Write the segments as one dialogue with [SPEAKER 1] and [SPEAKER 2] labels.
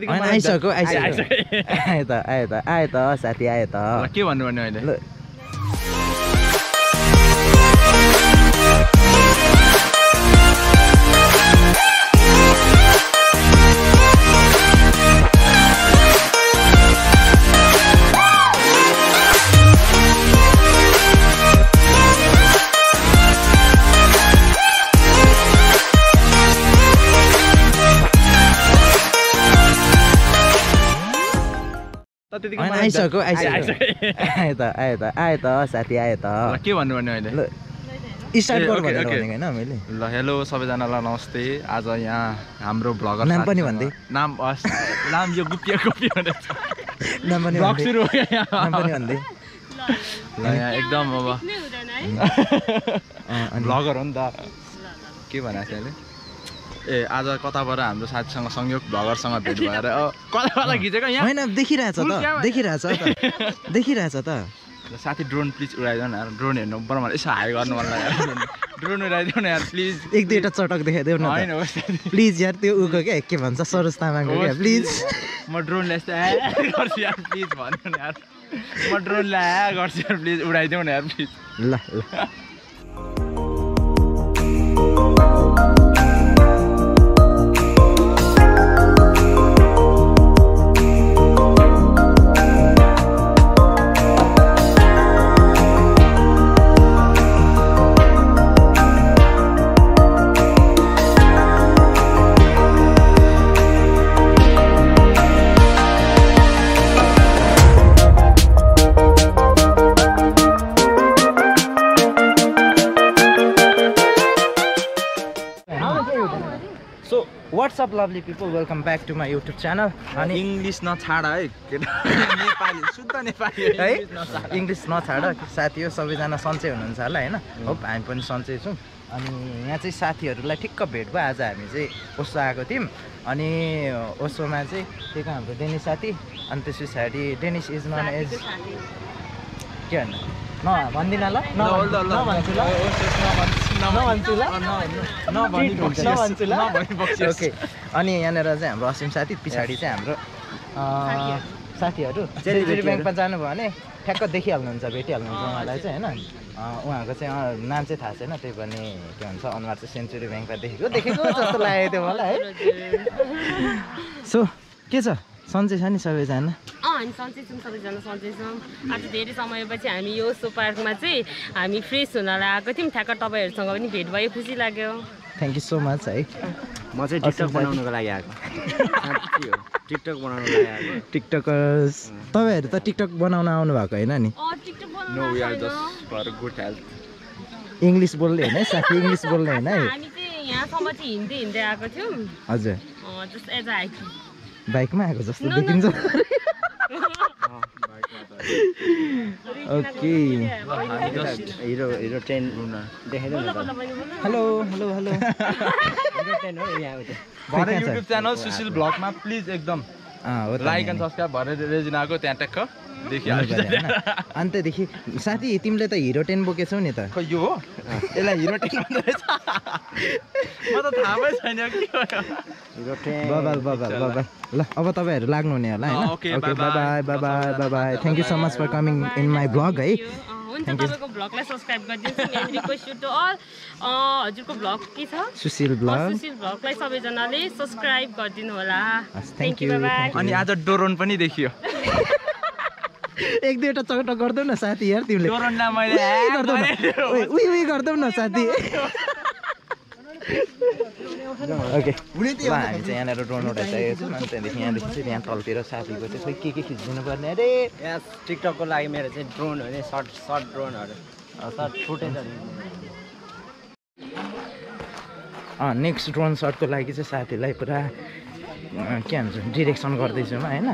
[SPEAKER 1] त्यतिकै
[SPEAKER 2] आइसक्यो
[SPEAKER 1] आइ-
[SPEAKER 2] आइसक्यो। आयो त आयो त आयो त साथी आयो त।
[SPEAKER 1] के भन्नुपर्ने अहिले?
[SPEAKER 2] आइसक्यो
[SPEAKER 1] आइ-
[SPEAKER 2] आइसक्यो। आयो त आयो त आयो त साथी आयो त
[SPEAKER 1] ल, के भन्नुपर्ने अहिले?
[SPEAKER 2] ल स्टार्ट
[SPEAKER 1] ए,
[SPEAKER 2] गर
[SPEAKER 1] ओके,
[SPEAKER 2] भनेर
[SPEAKER 1] ओके।
[SPEAKER 2] भनेको होइन मैले।
[SPEAKER 1] ल हेलो सबैजनालाई नमस्ते। आज यहाँ हाम्रो भ्लगर
[SPEAKER 2] नाम पनि भन्दै।
[SPEAKER 1] नाम नाम यो गुप्य
[SPEAKER 2] नाम पनि भन्दै।
[SPEAKER 1] ल यहाँ एकदम अब भ्लगर हो नि त। के भनेको थिएँ अहिले? ए आज कताबाट हाम्रो साथीसँग संयोग भ्लगरसँग भेट भएर अ, कता कता खिचेको यहाँ?
[SPEAKER 2] होइन देखिरहेछ त। देखिरहेछ त देखिरहेछ त।
[SPEAKER 1] साथी ड्रोन प्लिज उडाइदिउ न यार ड्रोन हेर्नु बरु मलाई। यसो हाई गर्नु मन लाग्यो ड्रोन उडाइदिउ न यार प्लिज
[SPEAKER 2] एक दुईवटा चटक देखाइदेऊ न
[SPEAKER 1] होइन
[SPEAKER 2] प्लिज यार त्यो उको क्या के भन्छ सरोज तामाङको क्या? प्लिज
[SPEAKER 1] म ड्रोनलाई यस्तो ए गर्छु यार प्लिज भन्नु न यार। म ड्रोनलाई ए गर्छु यार प्लिज उडाइदेऊ न यार प्लिज
[SPEAKER 2] ल ल। What's up lovely people welcome back to my YouTube channel अनि
[SPEAKER 1] इङ्ग्लिस नछाड है नेपाली शुद्ध नेपाली
[SPEAKER 2] है?
[SPEAKER 1] इङ्ग्लिस नछाड।
[SPEAKER 2] साथी हो सबैजना सन्चै हुनुहुन्छ होला होइन? होप हामी पनि सन्चै छौँ। अनि यहाँ चाहिँ साथीहरूलाई ठिक्क भेट भयो। आज हामी चाहिँ ओसो आएको थियौँ। अनि ओसोमा चाहिँ त्यही त हाम्रो डेनिस साथी? अनि त्यस पछाडि डेनिस इज नन एज के भन्नु? न भन्दिनँ ल। ओके। अनि यहाँनिर चाहिँ हाम्रो असिम साथी पछाडि चाहिँ हाम्रो साथीहरू। सेन्चुरी ब्याङ्कमा जानुभयो भने ठ्याक्क देखिहाल्नुहुन्छ भेटिहाल्नुहुन्छ उहाँलाई चाहिँ होइन? उहाँको चाहिँ नाम चाहिँ थाहा छैन त्यही पनि के भन्छ अनुहार चाहिँ सेन्चुरी ब्याङ्कमा देखेको देखेको जस्तो लागेको थियो मलाई है? सो के छ? सन्चै छ नि सबैजना?
[SPEAKER 3] हामी सन्चै छौँ सबैजना सन्चै छौँ। आज धेरै समयपछि हामी यो सो पार्कमा चाहिँ हामी फ्रेस हुनलाई आएको थियौँ। ठ्याक्क तपाईँहरूसँग पनि भेट भयो खुसी लाग्यो।
[SPEAKER 2] थ्याङ्क यू सो मच है।
[SPEAKER 4] म चाहिँ टिकटक। बनाउनुको लागि आएको। टिकटक आएको।
[SPEAKER 2] टिकटकर्स तपाईँहरू त टिकटक बनाउन आउनु भएको होइन नि?
[SPEAKER 3] टिकटक बनाउनु.
[SPEAKER 2] इङ्ग्लिस बोल्ने होइन साथी? इङ्ग्लिस बोल्ने होइन है?
[SPEAKER 3] हामी चाहिँ यहाँसम्म चाहिँ हिँड्दै हिँड्दै आएको थियौँ।
[SPEAKER 2] हजुर।
[SPEAKER 3] अँ, जस्ट एज हाइकिङ
[SPEAKER 2] बाइकमा आएको जस्तो देखिन्छ।
[SPEAKER 3] ओके
[SPEAKER 4] हिरो हिरो ट्रेन त?
[SPEAKER 2] Hello hello hello
[SPEAKER 4] hero train हो यहाँ
[SPEAKER 1] भरे? युट्युब च्यानल सुशील ब्लगमा प्लिज एकदम। Like and. सब्सक्राइब भरे रेजिनाको त्यहाँ ट्याक्क
[SPEAKER 2] हुनु
[SPEAKER 1] देखिहाल्छ
[SPEAKER 2] पर्यो होइन? अनि त्यहाँदेखि साथी तिमीले त हिरो टेन बोकेछौ नि त।
[SPEAKER 1] खै यो हो? यसलाई हिरो रहेछ म त थाहा पनि छैन के हो यो।
[SPEAKER 4] हिरो ट्रेन
[SPEAKER 2] बबाल बबाल बबाल। ल अब तपाईँहरू लाग्नु हुने होला होइन? Okay. Bye bye. Bye bye thank you so much for coming in my blog है।
[SPEAKER 3] हुन्छ. तपाईँको भ्लगलाई सब्सक्राइब गरिदिनुहोस् रिक्वेस्ट टु अल। हजुरको भ्लग के छ?
[SPEAKER 2] सुशील ब्लग
[SPEAKER 3] सुशील भ्लगलाई सबैजनाले सब्सक्राइब गरिदिनु होला थ्याङ्क यू.
[SPEAKER 1] अनि आज डोरोन पनि देखियो।
[SPEAKER 2] एक दुईवटा चौटो गरिदेऊ न साथी यार तिमीले।
[SPEAKER 1] डोरोनलाई मैले
[SPEAKER 2] उही
[SPEAKER 1] ह्याक
[SPEAKER 2] गरिदेऊ न।
[SPEAKER 1] गरेँ।
[SPEAKER 2] उही, उही उही गरिदेऊ न साथी। ओके ल हामी चाहिँ यहाँनिर ड्रोन उठाइसकेको छौँ अनि त्यहाँदेखि यहाँदेखि चाहिँ त्यहाँ तलतिर साथीको चाहिँ खोइ के के खिचिदिनु पर्ने अरे।
[SPEAKER 4] यहाँ टिकटकको लागि मेरो चाहिँ ड्रोन हो नि सर्ट सर्ट ड्रोनहरू। सर्ट फुटेजहरू
[SPEAKER 2] नेक्स्ट ड्रोन सटको लागि चाहिँ साथीलाई पुरा के भन्छ डिरेक्सन गर्दैछु म होइन?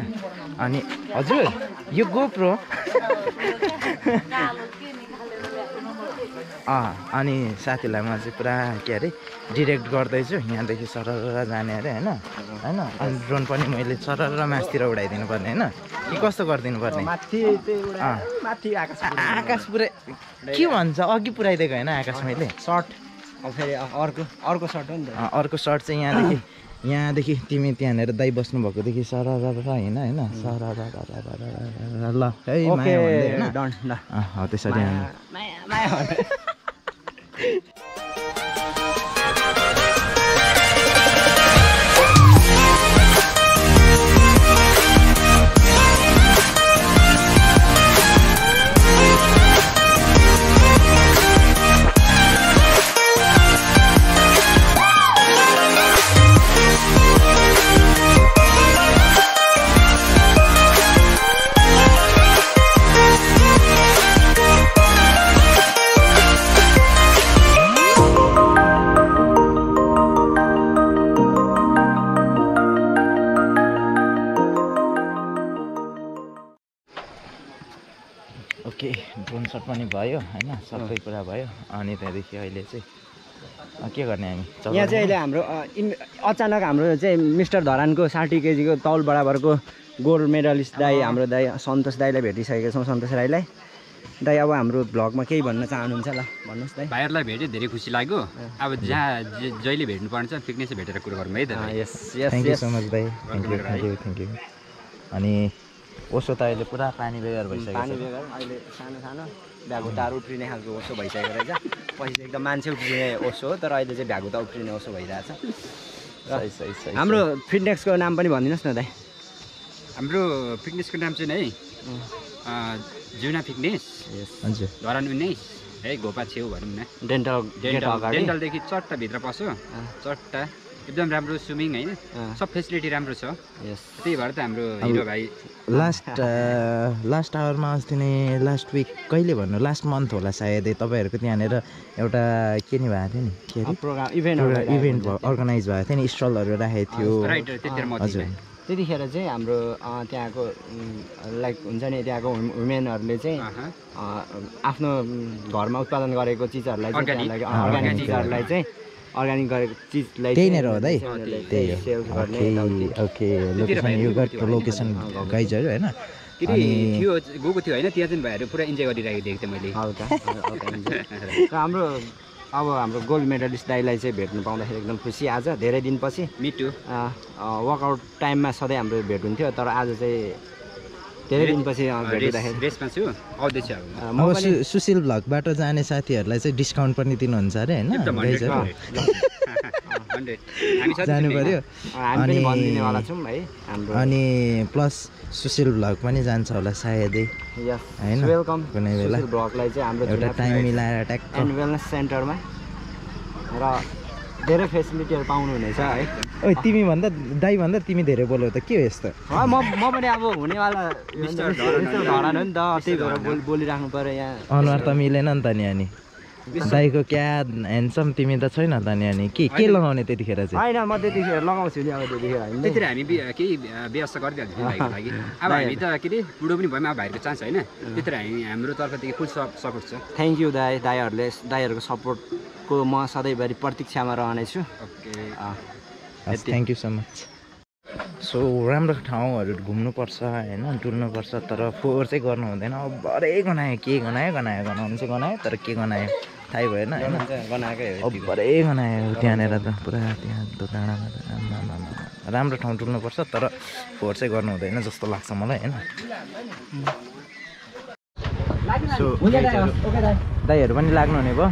[SPEAKER 2] अनि हजुर यो गोप्रो अनि साथीलाई म चाहिँ पुरा के अरे डिरेक्ट गर्दैछु। यहाँदेखि सरर जाने अरे होइन? होइन? अनि ड्रोन पनि मैले सरर मासतिर उडाइदिनु पर्ने होइन? कि कस्तो गरिदिनु पर्ने?
[SPEAKER 4] आकाश
[SPEAKER 2] आकाश पुरै के भन्छ? अघि पुऱ्याइदिएको होइन आकाश मैले?
[SPEAKER 4] सर्ट फेरि अर्को अर्को सर्ट हो नि त।
[SPEAKER 2] अर्को सर्ट चाहिँ यहाँदेखि यहाँदेखि तिमी त्यहाँनिर दाइ बस्नुभएकोदेखि सर होइन? होइन? सर ल। है माया भन्दै होइन? हो त्यसरी सट पनि भयो होइन? सबै कुरा भयो। अनि त्यहाँदेखि अहिले चाहिँ के गर्ने हामी?
[SPEAKER 4] यहाँ चाहिँ अहिले हाम्रो अचानक हाम्रो चाहिँ मिस्टर धरानको साठी केजीको तौल बराबरको गोल्ड मेडलिस्ट दाई हाम्रो दाई सन्तोष दाईलाई भेटिसकेका छौँ। सन्तोष राईलाई। दाई अब हाम्रो भ्लगमा केही भन्न चाहनुहुन्छ ल भन्नुहोस् दाई।
[SPEAKER 5] भाइहरूलाई भेट्यो धेरै खुसी लाग्यो। अब जहाँ जे- जहिले भेट्नु पर्छ फिटनेस भेटेर कुरो गरौँ है त।
[SPEAKER 4] Yes yes
[SPEAKER 2] thank you
[SPEAKER 4] yes.
[SPEAKER 2] So much you thank you thank you अनि ओसो त अहिले पुरा पानी बेगर भइसकेको
[SPEAKER 4] पानी बेगर। अहिले सानो सानो। भ्यागुताहरू उफ्रिने खालको ओसो भइसकेको रहेछ। पछि एकदम मान्छे उफ्रिने ओसो हो तर अहिले चाहिँ भ्यागुता उफ्रिने ओसो भइरहेछ।
[SPEAKER 2] सही सही सही
[SPEAKER 4] हाम्रो फिटनेक्सको नाम पनि भनिदिनुहोस् न दाई
[SPEAKER 5] हाम्रो फिटनेसको नाम चाहिँ है जुना फिटनेस।
[SPEAKER 4] यस।
[SPEAKER 2] हजुर।
[SPEAKER 5] धरान उन्नाइस है घोपा छेउ भनौँ न।
[SPEAKER 4] डेन्टल
[SPEAKER 5] डेन्टलदेखि चट्टा भित्र पस्यो चट्टा। एकदम राम्रो स्विमिङ होइन। सब फेसिलिटी राम्रो छ।
[SPEAKER 4] यस
[SPEAKER 5] त्यही भएर त हाम्रो हिरो भाइ
[SPEAKER 2] लास्ट लास्ट आवरमा अस्ति नै लास्ट विक कहिले भन्नु? लास्ट मन्थ होला सायदै तपाईँहरूको त्यहाँनिर एउटा के नि भएको थियो नि? के अरे?
[SPEAKER 4] प्रोग्राम इभेन्ट
[SPEAKER 2] एउटा इभेन्ट अर्गनाइज भएको थियो। नि स्टलहरू राखेको थियो।
[SPEAKER 5] राइट त्यतिर म
[SPEAKER 2] हजुर।
[SPEAKER 4] त्यतिखेर चाहिँ हाम्रो त्यहाँको लाइक हुन्छ नि त्यहाँको वुमेनहरूले चाहिँ आफ्नो घरमा उत्पादन गरेको चिजहरूलाई चाहिँ अर्ग्यानिक चिजहरूलाई चाहिँ अर्ग्यानिक गरेको चिजलाई
[SPEAKER 2] त्यही नै हो। दाइ
[SPEAKER 4] उनीहरूले
[SPEAKER 2] त्यही हो। Okay location you got location गाइजहरू होइन।
[SPEAKER 5] के अरे थियो गएको थियो होइन त्यहाँ चाहिँ भाइहरू पुरा इन्जोय गरिरहेको देखेको थिएँ मैले।
[SPEAKER 4] हाम्रो अब हाम्रो गोल्ड मेडलिस्ट दाईलाई चाहिँ भेट्नु पाउँदाखेरि एकदम खुसी आज धेरै दिनपछि।
[SPEAKER 5] मिटु
[SPEAKER 4] वर्कआउट टाइममा सधैँ हाम्रो भेट हुन्थ्यो तर आज चाहिँ धेरै दिनपछि
[SPEAKER 5] रेसमा छु। आउँदैछु अब।
[SPEAKER 4] म
[SPEAKER 2] सुशील भ्लगबाट जाने साथीहरूलाई चाहिँ डिस्काउन्ट पनि दिनुहुन्छ अरे होइन? जानु। पऱ्यो।
[SPEAKER 4] हामी पनि
[SPEAKER 2] अनि-
[SPEAKER 4] भनिदिनेवाला छौँ है हाम्रो।
[SPEAKER 2] अनि प्लस सुशील भ्लग पनि जान्छ होला सायदै।
[SPEAKER 4] यस
[SPEAKER 2] होइन?
[SPEAKER 4] वेलकम
[SPEAKER 2] कुनै बेला।
[SPEAKER 4] ब्लगलाई चाहिँ हाम्रो
[SPEAKER 2] एउटा टाइम मिलाएर ट्याक्क।
[SPEAKER 4] एन्ड वेलनेस सेन्टरमा र धेरै फेसिलिटीहरू पाउनुहुनेछ है।
[SPEAKER 2] ओइ तिमी भन्दा दाइ भन्दा तिमी धेरै बोल्यौ त के हो यस्तो?
[SPEAKER 4] म म पनि अब हुनेवाला
[SPEAKER 5] धरान
[SPEAKER 4] हो नि त त्यही भएर बोल बोलिराख्नु पऱ्यो यहाँ।
[SPEAKER 2] अनुहार त मिलेन नि त नि अनि। दाइको क्या ह्यान्डसम तिमी त छैन त नि अनि। के के लगाउने त्यतिखेर चाहिँ?
[SPEAKER 4] होइन म त्यतिखेर लगाउँछु नि अब त्यतिखेर
[SPEAKER 5] त्यतिर हामी केही व्यवस्था गरिदिइहाल्छौँ भाइको लागि। अब हामी त के अरे बुढो पनि भयौँ अब भाइहरूको चान्स होइन। त्यतिर हामी हाम्रो तर्फदेखि फुल सपोर्ट छ।
[SPEAKER 4] थ्याङ्क यू दाई। दाईहरूले दाईहरूको सपोर्टको म सधैँभरि प्रतीक्षामा रहनेछु।
[SPEAKER 5] ओके
[SPEAKER 2] हस् thank you so much so राम्रो ठाउँहरू घुम्नुपर्छ होइन डुल्नुपर्छ तर फोहोर चाहिँ गर्नु हुँदैन। अब भरे गनायो के गनायो गनायो गनाउनु चाहिँ गनायो तर के गनायो थाहै भएन होइन।
[SPEAKER 4] बनाएकै हो
[SPEAKER 2] भरे गनायो त्यहाँनिर त पुरा त्यहाँ दोकाँडामा त। राम्रो ठाउँ डुल्नुपर्छ तर फोहोर चाहिँ गर्नु हुँदैन जस्तो लाग्छ मलाई होइन। सो दाईहरू पनि लाग्नु हुने भयो।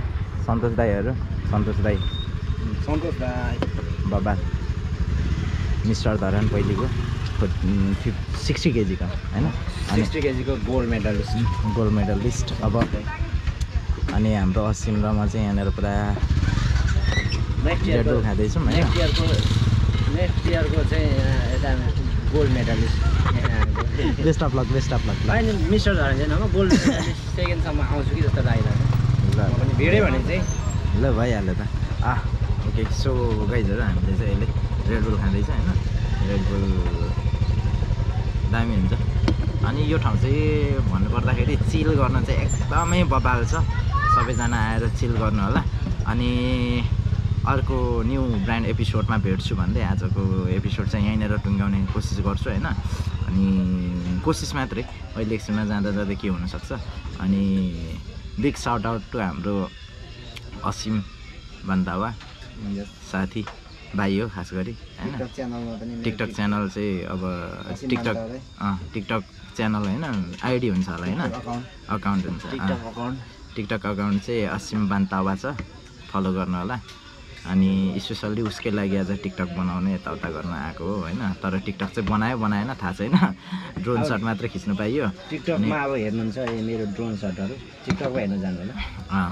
[SPEAKER 2] सन्तोष दाईहरू सन्तोष दाई।
[SPEAKER 4] सन्तोष दाई।
[SPEAKER 2] बाबा। मिस्टर धरान पहिलेको फिफ सिक्सटी केजीको होइन?
[SPEAKER 4] सिक्सटी केजीको गोल्ड मेडलिस्ट।
[SPEAKER 2] Gold medallist. अब अनि हाम्रो असिम र म चाहिँ यहाँनिर पुरा
[SPEAKER 4] नेक्स्ट
[SPEAKER 2] बुल खाँदैछौँ
[SPEAKER 4] नेक्स्ट इयरको नेक्स्ट इयरको चाहिँ यता gold medalist.
[SPEAKER 2] Best of luck best of luck
[SPEAKER 4] होइन मिस्टर धरान चाहिँ नभए गोल्ड मेडलिस्ट सेकेन्डसम्म आउँछु कि जस्तो लागिरहेको पनि भिडै भने चाहिँ।
[SPEAKER 2] ल भइहाल्यो त। आ ओके सो गाइजहरू हामीले चाहिँ अहिले रेड बुल खाँदैछ होइन? रेड बुल दामी हुन्छ। अनि यो ठाउँ चाहिँ भन्नुपर्दाखेरि चिल गर्न चाहिँ एकदमै बबाल छ। सबैजना आएर चिल गर्नु होला। अनि अर्को न्यू ब्रान्ड एपिसोडमा भेट्छु भन्दै आजको एपिसोड चाहिँ यहीँनिर टुङ्ग्याउने कोसिस गर्छु होइन। अनि कोसिस मात्रै अहिले एकछिनमा जाँदा जाँदै के हुनसक्छ? अनि बिग साउट आउट टु हाम्रो असिम भन्दावा साथी। भाइ हो खास गरी होइन?
[SPEAKER 4] टिकटक
[SPEAKER 2] च्यानल चाहिँ अब टिकटक टिकटक च्यानल होइन आइडी हुन्छ होला होइन?
[SPEAKER 4] अकाउन्ट
[SPEAKER 2] हुन्छ
[SPEAKER 4] टिकटक। अकाउन्ट
[SPEAKER 2] चाहिँ असिम बान्तावा छ फलो गर्नु होला। अनि स्पेसल्ली उसकै लागि आज टिकटक बनाउने यताउता गर्न आएको हो होइन? तर टिकटक चाहिँ बनायो बनाएन थाहा छैन। ड्रोन सट मात्रै खिच्नु पाइयो।
[SPEAKER 4] टिकटकमा अब हेर्नुहुन्छ मेरो ड्रोन सटहरू टिकटकमा हेर्नु जान्दैन
[SPEAKER 2] अँ।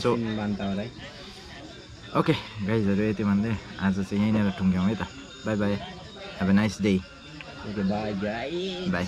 [SPEAKER 2] सो
[SPEAKER 4] बान्तावालाई।
[SPEAKER 2] ओके गाइजहरू यति भन्दै आज चाहिँ यहीँनिर टुङ्ग्यौँ है त। Bye bye have a nice day
[SPEAKER 4] okay bye guy
[SPEAKER 2] bye